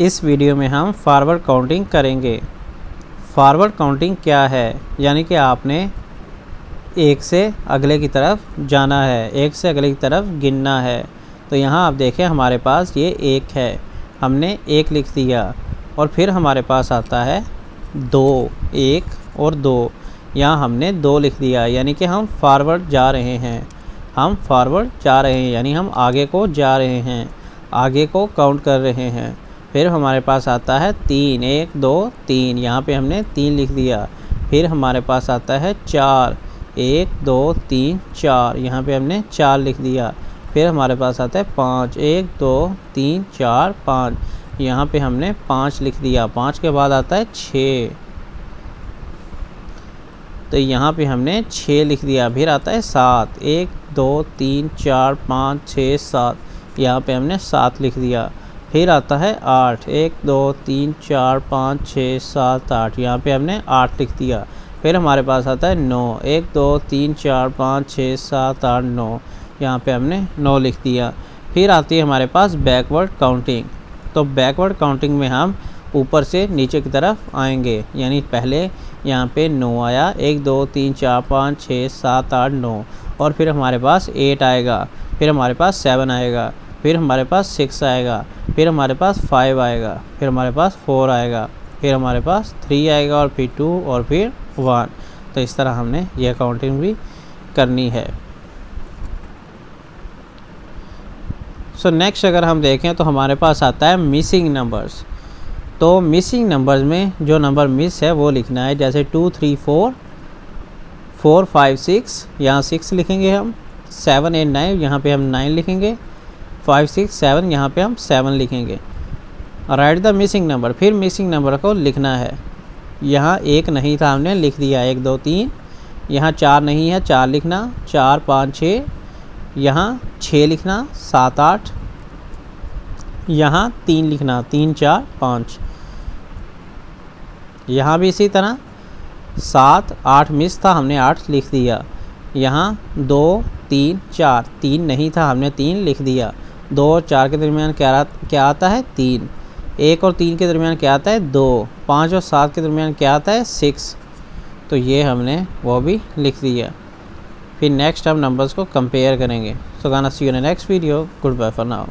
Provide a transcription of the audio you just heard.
इस वीडियो में हम फॉरवर्ड काउंटिंग करेंगे। फॉरवर्ड काउंटिंग क्या है? यानी कि आपने एक से अगले की तरफ़ जाना है, एक से अगले की तरफ़ गिनना है। तो यहाँ आप देखें, हमारे पास ये एक है। हमने एक लिख दिया और फिर हमारे पास आता है दो, एक और दो। यहाँ हमने दो लिख दिया, यानी कि हम फॉरवर्ड जा रहे हैं। हम फॉरवर्ड जा रहे हैं, यानी हम आगे को जा रहे हैं, आगे को काउंट कर रहे हैं। फिर हमारे पास आता है तीन, एक, दो, तीन। यहाँ पे हमने तीन लिख दिया। फिर हमारे पास आता है चार, एक, दो, तीन, चार। यहाँ पे हमने चार लिख दिया। फिर हमारे पास आता है पाँच, एक, दो, तीन, चार, पाँच। यहाँ पे हमने पाँच लिख दिया। पाँच के बाद आता है छः। तो यहाँ पे हमने छः लिख दिया। फिर आता है सात। एक, दो, तीन, चार, पाँच, छः, सात। यहाँ पे हमने सात लिख दिया। फिर आता है आठ। एक, दो, तीन, चार, पाँच, छः, सात, आठ। यहाँ पे हमने आठ लिख दिया। फिर हमारे पास आता है नौ। एक, दो, तीन, चार, पाँच, छः, सात, आठ, नौ। यहाँ पे हमने नौ लिख दिया। फिर आती है हमारे पास बैकवर्ड काउंटिंग तो बैकवर्ड काउंटिंग में हम ऊपर से नीचे की तरफ़ आएँगे। यानी पहले यहाँ पे नौ आया। एक, दो, तीन, चार, पाँच, छः, सात, आठ, नौ। और फिर हमारे पास एट आएगा। फिर हमारे पास सेवन आएगा। फिर हमारे पास सिक्स आएगा, फिर हमारे पास फाइव आएगा, फिर हमारे पास फोर आएगा, फिर हमारे पास थ्री आएगा और फिर टू और फिर वन तो इस तरह हमने यह काउंटिंग भी करनी है। सो so नेक्स्ट अगर हम देखें तो हमारे पास आता है मिसिंग नंबर्स तो मिसिंग नंबर्स में जो नंबर मिस है वो लिखना है, जैसे two three four four five six यहाँ सिक्स लिखेंगे हम सेवन एट नाइन यहाँ पे हम नाइन लिखेंगे। फाइव सिक्स सेवन यहाँ पे हम सेवन लिखेंगे। राइट द मिसिंग नंबर फिर मिसिंग नंबर को लिखना है। यहाँ एक नहीं था हमने, लिख दिया एक, दो, तीन। यहाँ चार नहीं है, चार लिखना, चार, पाँच, छः। यहाँ छः लिखना, सात, आठ। यहाँ तीन लिखना, तीन, चार, पाँच। यहाँ भी इसी तरह, सात, आठ मिस था, हमने आठ लिख दिया। यहाँ दो, तीन, चार, तीन नहीं था, हमने तीन लिख दिया। दो और चार के दरमियान क्या क्या आता है? तीन। एक और तीन के दरमियान क्या आता है? दो। पाँच और सात के दरमियान क्या आता है? सिक्स। तो ये हमने वो भी लिख दिया। फिर नेक्स्ट हम नंबर्स को कंपेयर करेंगे। So gonna see you next video goodbye for now